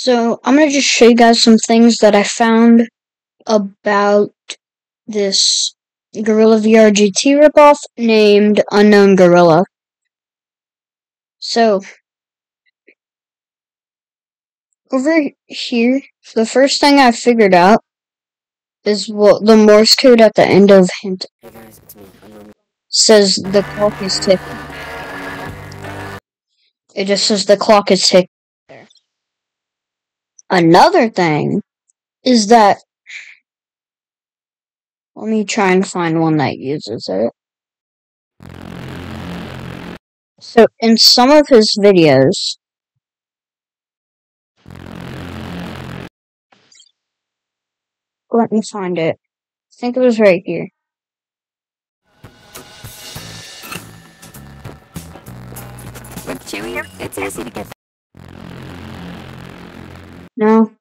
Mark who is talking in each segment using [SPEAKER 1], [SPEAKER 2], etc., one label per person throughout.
[SPEAKER 1] So I'm gonna just show you guys some things that I found about this Gorilla VR GT ripoff named Unknown Gorilla. So over here, the first thing I figured out is what the Morse code at the end of hint says the clock is ticking. It just says the clock is ticking. Another thing is that let me try and find one that uses it. So in some of his videos, let me find it. I think it was right here.
[SPEAKER 2] With Chewy, it's easy to get.
[SPEAKER 1] No.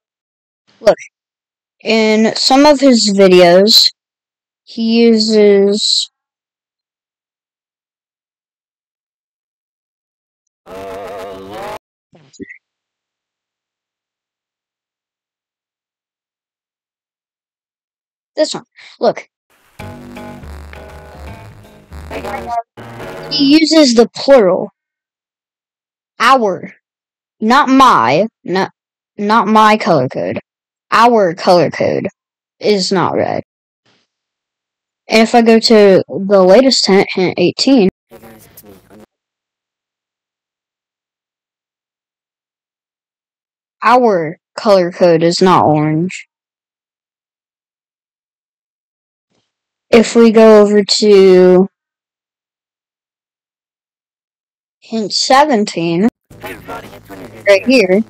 [SPEAKER 1] Look. In some of his videos, he uses this one. Look. He uses the plural. Our. Not my. Not not my color code. Our color code is not red. And if I go to the latest hint, hint 18,
[SPEAKER 2] hey guys, it's me. Unknown.
[SPEAKER 1] our color code is not orange. If we go over to hint 17,
[SPEAKER 2] Hey everybody, it's Winner here.
[SPEAKER 1] right here,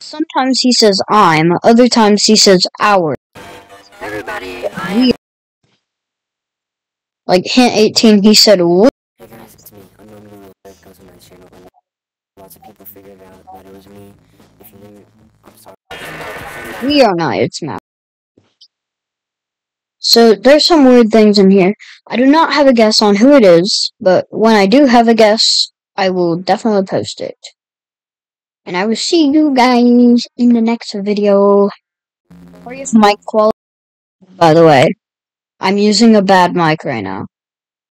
[SPEAKER 1] sometimes he says I'm, other times he says our.
[SPEAKER 2] Everybody,
[SPEAKER 1] We. Like hint 18, he said we.
[SPEAKER 2] Hey guys, it's me. Unknown Gorilla. That goes on my channel. And lots of people figured out that it was me. If you didn't, I'm sorry.
[SPEAKER 1] We are not its map. So there's some weird things in here. I do not have a guess on who it is, but when I do have a guess, I will definitely post it. And I will see you guys in the next video. If mic quality. By the way, I'm using a bad mic right now.